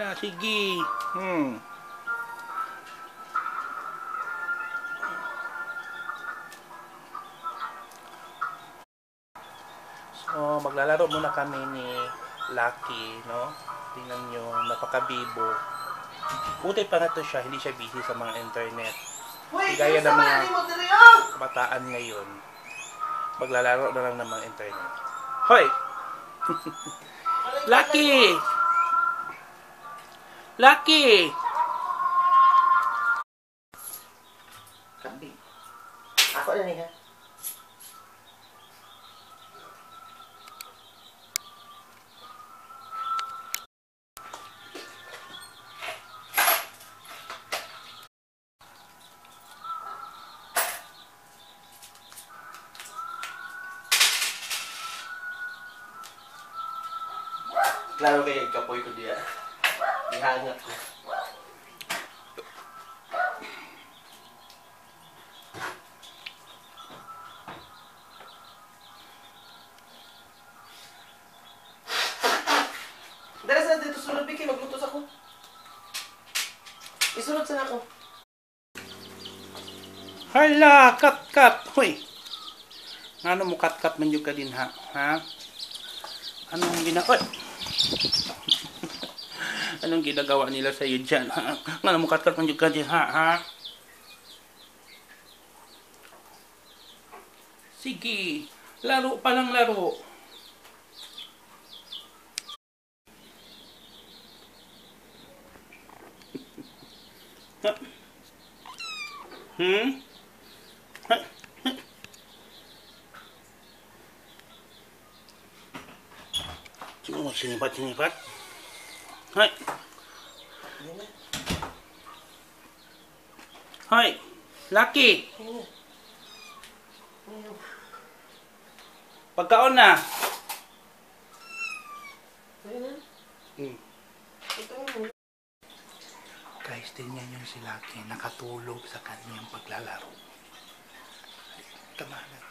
Wala, sige. Hmm. So, maglalaro muna kami ni Lucky, no? Tingnan nyo, napakabibo. Buti pa na to siya, hindi siya busy sa mga internet. Gaya ng mga-! Kabataan ngayon, maglalaro na lang ng mga internet. Hoy! Lucky! Lucky! Klaro kayo, kapoy ko diya. Ihangat ko. Dara sa dito sunod biki maglutos ako. Isunod sa ako. Hala, kat-kat! Hoy! Ano mo kat-kat man yung ka din ha? Ha? Anong ginagawa? Anong ginagawa nila sa iyo dyan? Ano mo kat-kat man ka din ha? Ha? Sige, laro pa lang laro. Hmm? Sino mo sinipat, sinipat? Hay! Hay! Lucky! Pagkaon na! Hmm. Guys, tingnan yung si Lucky nakatulog sa kanyang paglalaro. Tama na.